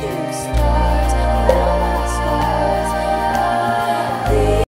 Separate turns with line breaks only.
you stop?